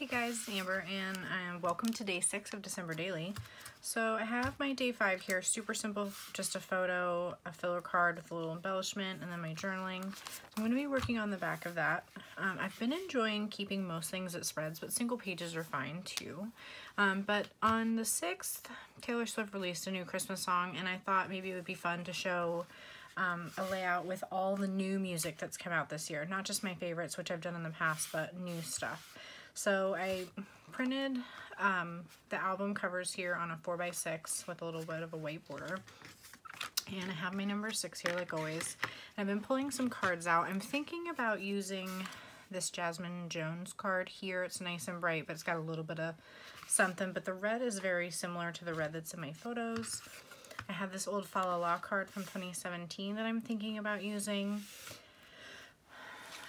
Hey guys, Amber, and um, welcome to day six of December Daily. So I have my day five here, super simple, just a photo, a filler card with a little embellishment, and then my journaling. I'm going to be working on the back of that. Um, I've been enjoying keeping most things at spreads, but single pages are fine too. Um, but on the 6th, Taylor Swift released a new Christmas song, and I thought maybe it would be fun to show um, a layout with all the new music that's come out this year. Not just my favorites, which I've done in the past, but new stuff. So I printed um, the album covers here on a 4x6 with a little bit of a white border. And I have my number 6 here like always. I've been pulling some cards out. I'm thinking about using this Jasmine Jones card here. It's nice and bright, but it's got a little bit of something. But the red is very similar to the red that's in my photos. I have this old Fa La La card from 2017 that I'm thinking about using.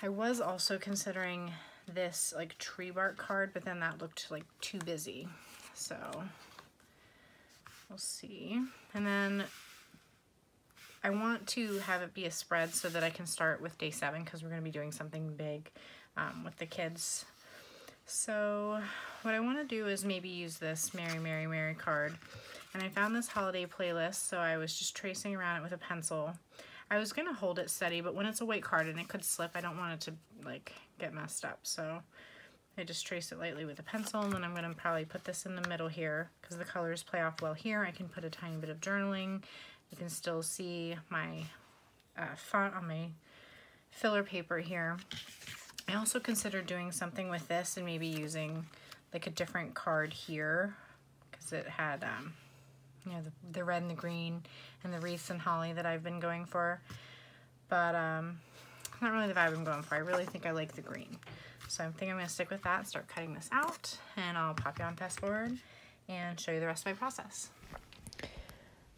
I was also considering this like tree bark card, but then that looked like too busy. So we'll see. And then I want to have it be a spread so that I can start with day seven because we're going to be doing something big um, with the kids. So what I want to do is maybe use this Mary, Mary, Mary card. And I found this holiday playlist, so I was just tracing around it with a pencil. I was going to hold it steady, but when it's a white card and it could slip, I don't want it to like get messed up. So I just trace it lightly with a pencil and then I'm going to probably put this in the middle here because the colors play off well here. I can put a tiny bit of journaling. You can still see my uh, font on my filler paper here. I also considered doing something with this and maybe using like a different card here because it had um, you know the, the red and the green and the wreaths and holly that I've been going for. But um, not really the vibe I'm going for. I really think I like the green. So I think I'm going to stick with that, and start cutting this out, and I'll pop you on fast forward and show you the rest of my process.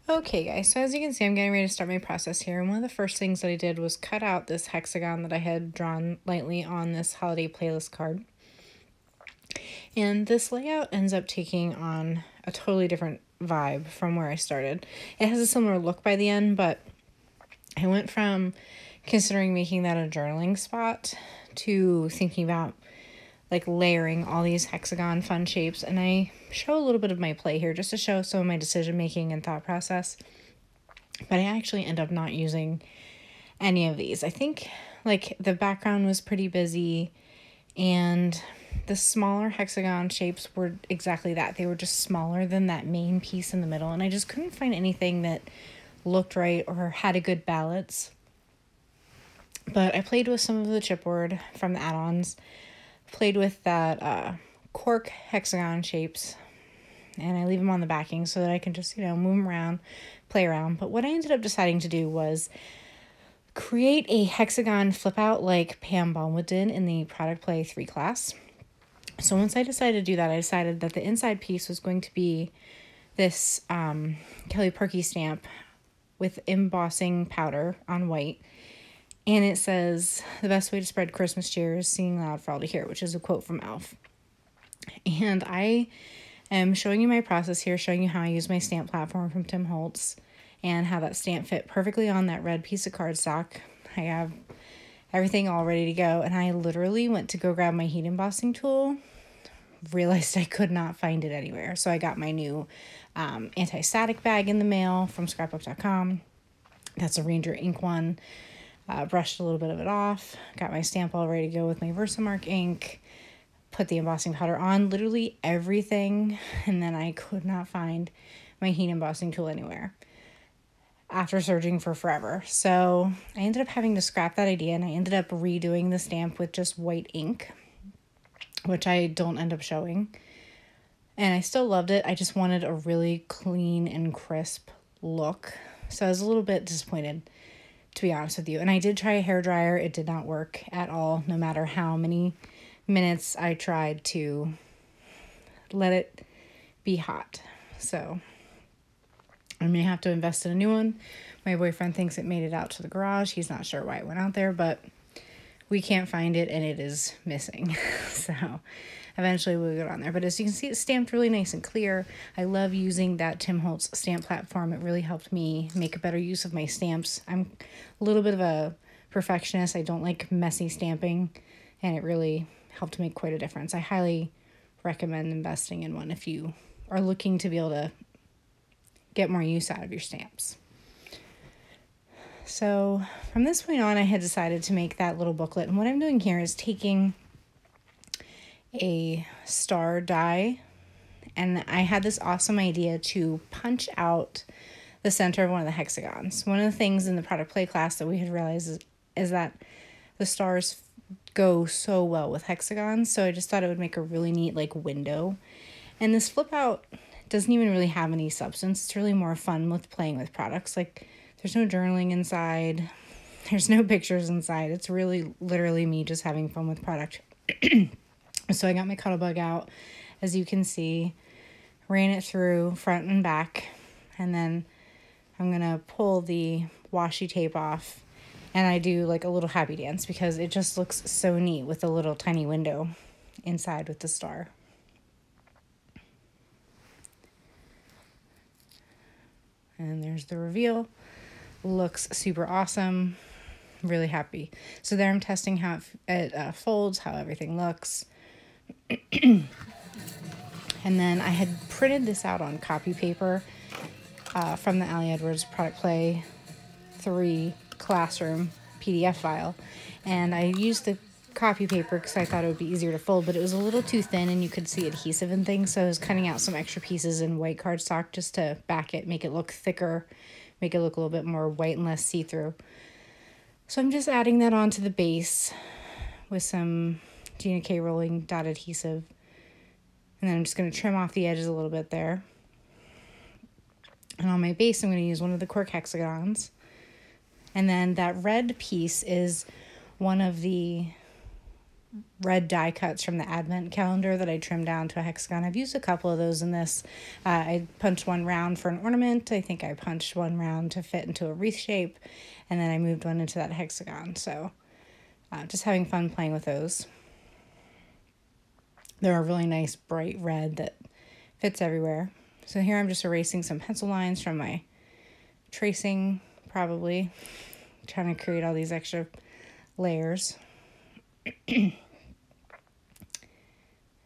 Okay guys, so as you can see, I'm getting ready to start my process here. And one of the first things that I did was cut out this hexagon that I had drawn lightly on this holiday playlist card. And this layout ends up taking on a totally different vibe from where I started. It has a similar look by the end, but I went from considering making that a journaling spot to thinking about like layering all these hexagon fun shapes. And I show a little bit of my play here just to show some of my decision making and thought process. But I actually end up not using any of these. I think like the background was pretty busy and the smaller hexagon shapes were exactly that they were just smaller than that main piece in the middle and I just couldn't find anything that looked right or had a good balance but I played with some of the chipboard from the add-ons, played with that uh, cork hexagon shapes, and I leave them on the backing so that I can just, you know, move them around, play around. But what I ended up deciding to do was create a hexagon flip out like Pam Balmwood did in the Product Play 3 class. So once I decided to do that, I decided that the inside piece was going to be this um, Kelly Purkey stamp with embossing powder on white and it says, the best way to spread Christmas cheer is singing loud for all to hear, which is a quote from Elf. And I am showing you my process here, showing you how I use my stamp platform from Tim Holtz and how that stamp fit perfectly on that red piece of cardstock. I have everything all ready to go. And I literally went to go grab my heat embossing tool, realized I could not find it anywhere. So I got my new um, anti-static bag in the mail from scrapbook.com. That's a Ranger ink one. Uh, brushed a little bit of it off, got my stamp all ready to go with my Versamark ink, put the embossing powder on, literally everything, and then I could not find my heat embossing tool anywhere after searching for forever. So I ended up having to scrap that idea and I ended up redoing the stamp with just white ink, which I don't end up showing. And I still loved it. I just wanted a really clean and crisp look. So I was a little bit disappointed to be honest with you. And I did try a hair dryer. It did not work at all, no matter how many minutes I tried to let it be hot. So I may have to invest in a new one. My boyfriend thinks it made it out to the garage. He's not sure why it went out there, but we can't find it and it is missing. so eventually we'll get on there. But as you can see, it's stamped really nice and clear. I love using that Tim Holtz stamp platform. It really helped me make a better use of my stamps. I'm a little bit of a perfectionist. I don't like messy stamping, and it really helped make quite a difference. I highly recommend investing in one if you are looking to be able to get more use out of your stamps. So from this point on, I had decided to make that little booklet. And what I'm doing here is taking a star die and I had this awesome idea to punch out the center of one of the hexagons. One of the things in the product play class that we had realized is, is that the stars go so well with hexagons, so I just thought it would make a really neat like window. And this flip out doesn't even really have any substance. It's really more fun with playing with products. Like there's no journaling inside. There's no pictures inside. It's really literally me just having fun with product. so I got my Cuttlebug out, as you can see, ran it through front and back, and then I'm gonna pull the washi tape off and I do like a little happy dance because it just looks so neat with a little tiny window inside with the star. And there's the reveal. Looks super awesome. Really happy. So there I'm testing how it, uh, folds, how everything looks. and then I had printed this out on copy paper uh, from the Ali Edwards Product Play 3 classroom PDF file. And I used the copy paper because I thought it would be easier to fold, but it was a little too thin and you could see adhesive and things. So I was cutting out some extra pieces in white cardstock just to back it, make it look thicker, make it look a little bit more white and less see-through. So I'm just adding that onto the base with some Gina K rolling dot adhesive. And then I'm just going to trim off the edges a little bit there. And on my base, I'm going to use one of the cork hexagons. And then that red piece is one of the red die cuts from the advent calendar that I trimmed down to a hexagon. I've used a couple of those in this. Uh, I punched one round for an ornament. I think I punched one round to fit into a wreath shape. And then I moved one into that hexagon. So uh, just having fun playing with those. They're a really nice bright red that fits everywhere. So here I'm just erasing some pencil lines from my tracing probably. Trying to create all these extra layers.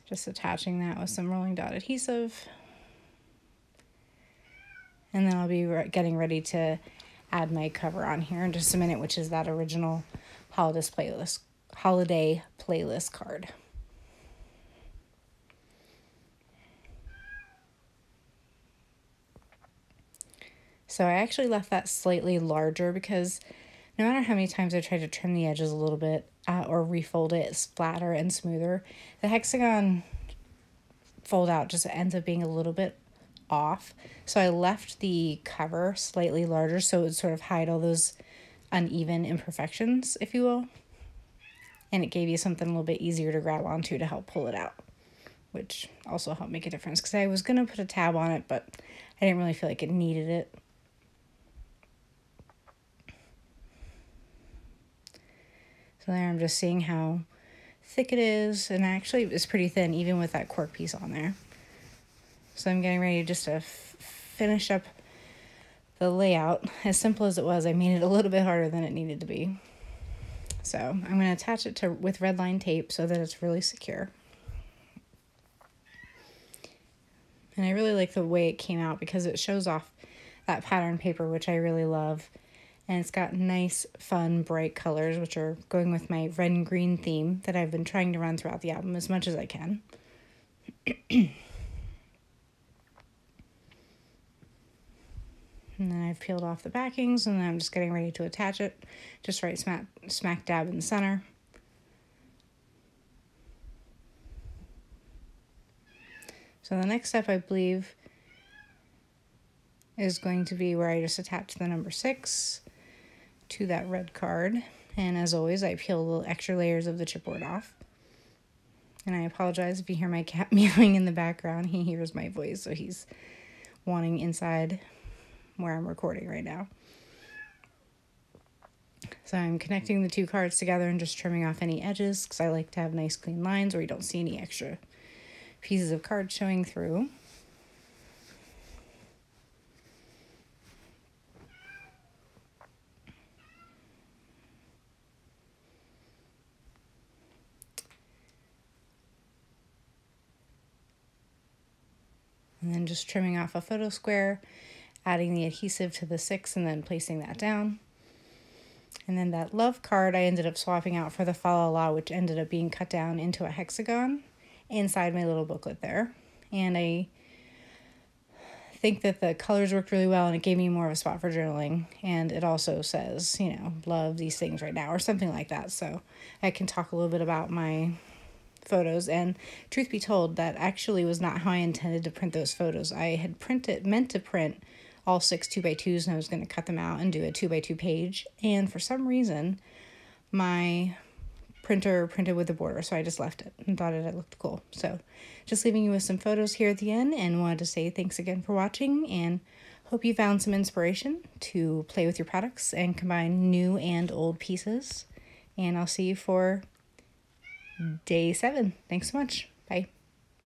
Just attaching that with some rolling dot adhesive. And then I'll be re getting ready to add my cover on here in just a minute, which is that original holiday playlist, holiday playlist card. So I actually left that slightly larger because no matter how many times I try to trim the edges a little bit uh, or refold it, flatter and smoother. The hexagon fold out just ends up being a little bit off. So I left the cover slightly larger so it would sort of hide all those uneven imperfections, if you will. And it gave you something a little bit easier to grab onto to help pull it out, which also helped make a difference because I was going to put a tab on it, but I didn't really feel like it needed it. So there I'm just seeing how thick it is. And actually it's pretty thin even with that cork piece on there. So I'm getting ready just to finish up the layout. As simple as it was, I made it a little bit harder than it needed to be. So I'm going to attach it to with red line tape so that it's really secure. And I really like the way it came out because it shows off that pattern paper, which I really love and it's got nice, fun, bright colors, which are going with my red and green theme that I've been trying to run throughout the album as much as I can. and then I've peeled off the backings, and then I'm just getting ready to attach it, just right smack, smack dab in the center. So the next step, I believe, is going to be where I just attach the number six to that red card. And as always, I peel the extra layers of the chipboard off. And I apologize if you hear my cat meowing in the background. He hears my voice, so he's wanting inside where I'm recording right now. So I'm connecting the two cards together and just trimming off any edges because I like to have nice clean lines where you don't see any extra pieces of card showing through. And then just trimming off a photo square, adding the adhesive to the six and then placing that down. And then that love card I ended up swapping out for the Fa La La, which ended up being cut down into a hexagon inside my little booklet there. And I think that the colors worked really well and it gave me more of a spot for journaling. And it also says, you know, love these things right now or something like that. So I can talk a little bit about my photos. And truth be told, that actually was not how I intended to print those photos. I had printed, meant to print all six two by twos and I was going to cut them out and do a two by two page. And for some reason, my printer printed with the border, so I just left it and thought it looked cool. So just leaving you with some photos here at the end and wanted to say thanks again for watching and hope you found some inspiration to play with your products and combine new and old pieces. And I'll see you for day seven. Thanks so much. Bye.